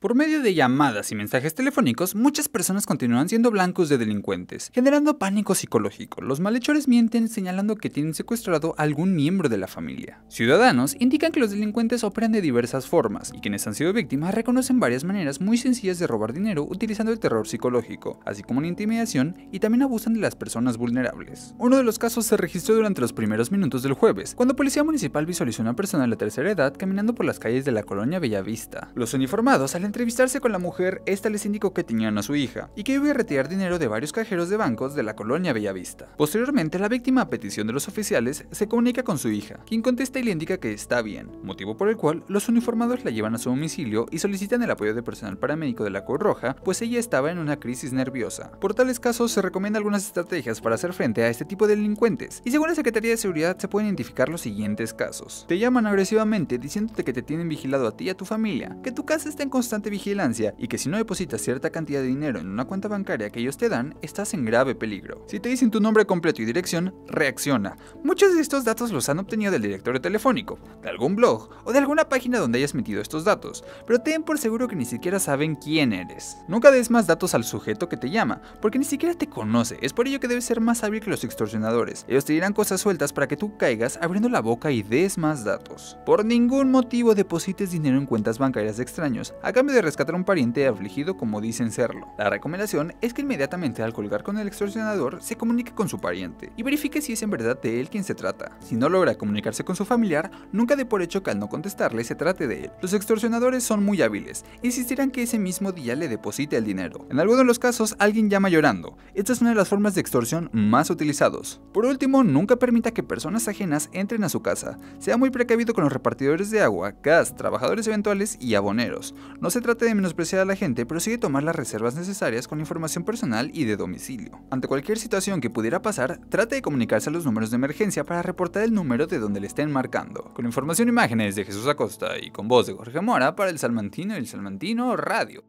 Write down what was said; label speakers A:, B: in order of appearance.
A: Por medio de llamadas y mensajes telefónicos, muchas personas continúan siendo blancos de delincuentes, generando pánico psicológico. Los malhechores mienten señalando que tienen secuestrado a algún miembro de la familia. Ciudadanos indican que los delincuentes operan de diversas formas y quienes han sido víctimas reconocen varias maneras muy sencillas de robar dinero utilizando el terror psicológico, así como la intimidación y también abusan de las personas vulnerables. Uno de los casos se registró durante los primeros minutos del jueves, cuando Policía Municipal visualizó a una persona de la tercera edad caminando por las calles de la colonia Bellavista. Los uniformados al entrevistarse con la mujer, esta les indicó que tenían a su hija y que iba a retirar dinero de varios cajeros de bancos de la colonia Bellavista. Posteriormente, la víctima, a petición de los oficiales, se comunica con su hija, quien contesta y le indica que está bien, motivo por el cual los uniformados la llevan a su domicilio y solicitan el apoyo de personal paramédico de la Cruz Roja, pues ella estaba en una crisis nerviosa. Por tales casos, se recomienda algunas estrategias para hacer frente a este tipo de delincuentes, y según la Secretaría de Seguridad se pueden identificar los siguientes casos. Te llaman agresivamente diciéndote que te tienen vigilado a ti y a tu familia, que tu casa está en constante vigilancia y que si no depositas cierta cantidad de dinero en una cuenta bancaria que ellos te dan, estás en grave peligro. Si te dicen tu nombre completo y dirección, reacciona. Muchos de estos datos los han obtenido del directorio telefónico, de algún blog o de alguna página donde hayas metido estos datos, pero ten por seguro que ni siquiera saben quién eres. Nunca des más datos al sujeto que te llama, porque ni siquiera te conoce, es por ello que debes ser más hábil que los extorsionadores. Ellos te dirán cosas sueltas para que tú caigas abriendo la boca y des más datos. Por ningún motivo deposites dinero en cuentas bancarias de extraños, a cambio de rescatar un pariente afligido como dicen serlo. La recomendación es que inmediatamente al colgar con el extorsionador se comunique con su pariente y verifique si es en verdad de él quien se trata. Si no logra comunicarse con su familiar, nunca dé por hecho que al no contestarle se trate de él. Los extorsionadores son muy hábiles, insistirán que ese mismo día le deposite el dinero. En algunos de los casos, alguien llama llorando. Esta es una de las formas de extorsión más utilizados. Por último, nunca permita que personas ajenas entren a su casa. Sea muy precavido con los repartidores de agua, gas, trabajadores eventuales y aboneros. No se trate de menospreciar a la gente, pero sigue tomar las reservas necesarias con información personal y de domicilio. Ante cualquier situación que pudiera pasar, trate de comunicarse a los números de emergencia para reportar el número de donde le estén marcando. Con información e imágenes de Jesús Acosta y con voz de Jorge Mora para el Salmantino y el Salmantino Radio.